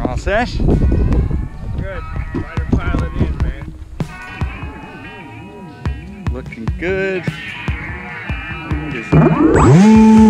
All set? Good. Rider pilot in, man. Looking good. Look.